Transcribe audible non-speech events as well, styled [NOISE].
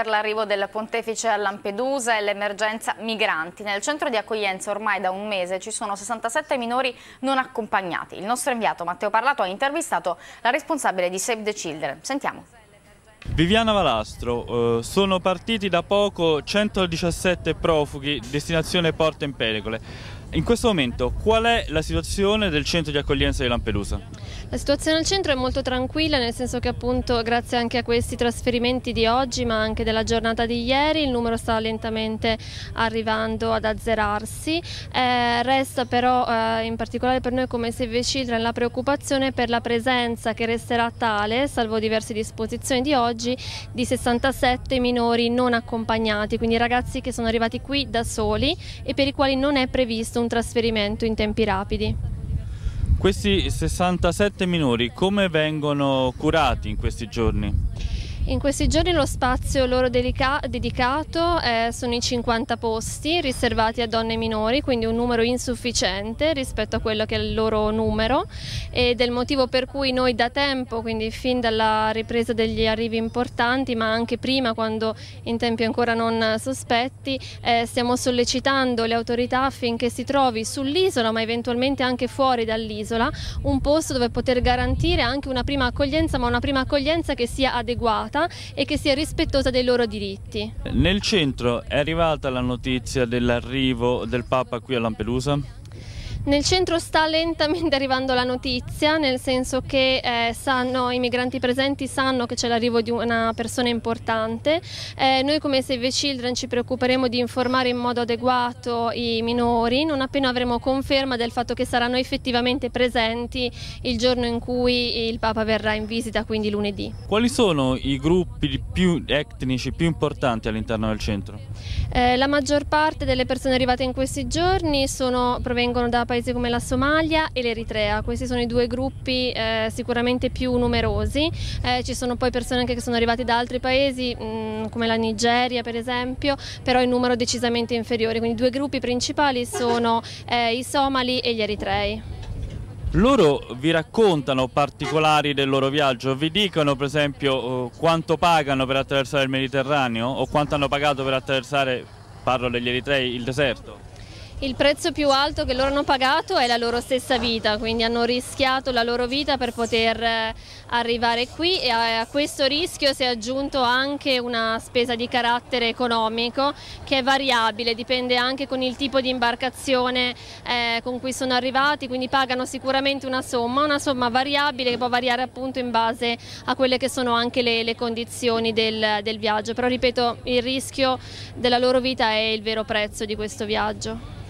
per l'arrivo del pontefice a Lampedusa e l'emergenza migranti. Nel centro di accoglienza ormai da un mese ci sono 67 minori non accompagnati. Il nostro inviato Matteo Parlato ha intervistato la responsabile di Save the Children. Sentiamo. Viviana Valastro, eh, sono partiti da poco 117 profughi destinazione Porto Empedocle. In questo momento qual è la situazione del centro di accoglienza di Lampedusa? La situazione al centro è molto tranquilla nel senso che appunto grazie anche a questi trasferimenti di oggi ma anche della giornata di ieri il numero sta lentamente arrivando ad azzerarsi. Eh, resta però eh, in particolare per noi come Save Children la preoccupazione per la presenza che resterà tale, salvo diverse disposizioni di oggi, di 67 minori non accompagnati, quindi ragazzi che sono arrivati qui da soli e per i quali non è previsto un trasferimento in tempi rapidi. Questi 67 minori come vengono curati in questi giorni? In questi giorni lo spazio loro dedicato eh, sono i 50 posti riservati a donne minori, quindi un numero insufficiente rispetto a quello che è il loro numero. Ed è il motivo per cui noi da tempo, quindi fin dalla ripresa degli arrivi importanti, ma anche prima quando in tempi ancora non sospetti, eh, stiamo sollecitando le autorità affinché si trovi sull'isola, ma eventualmente anche fuori dall'isola, un posto dove poter garantire anche una prima accoglienza, ma una prima accoglienza che sia adeguata adeguata e che sia rispettosa dei loro diritti. Nel centro è arrivata la notizia dell'arrivo del Papa qui a Lampedusa? Nel centro sta lentamente [LAUGHS] arrivando la notizia, nel senso che eh, sanno, i migranti presenti sanno che c'è l'arrivo di una persona importante. Eh, noi come Save the Children ci preoccuperemo di informare in modo adeguato i minori, non appena avremo conferma del fatto che saranno effettivamente presenti il giorno in cui il Papa verrà in visita, quindi lunedì. Quali sono i gruppi più etnici più importanti all'interno del centro? Eh, la maggior parte delle persone arrivate in questi giorni sono, provengono da paesi come la Somalia e l'Eritrea. Questi sono i due gruppi eh, sicuramente più numerosi. Eh, ci sono poi persone anche che sono arrivate da altri paesi mh, mm, come la Nigeria per esempio, però in numero decisamente inferiore. Quindi i due gruppi principali sono eh, i somali e gli eritrei. Loro vi raccontano particolari del loro viaggio? Vi dicono per esempio eh, quanto pagano per attraversare il Mediterraneo o quanto hanno pagato per attraversare, parlo degli eritrei, il deserto? Il prezzo più alto che loro hanno pagato è la loro stessa vita, quindi hanno rischiato la loro vita per poter eh, arrivare qui e a questo rischio si è aggiunto anche una spesa di carattere economico che è variabile, dipende anche con il tipo di imbarcazione eh, con cui sono arrivati, quindi pagano sicuramente una somma, una somma variabile che può variare appunto in base a quelle che sono anche le, le condizioni del, del viaggio, però ripeto il rischio della loro vita è il vero prezzo di questo viaggio.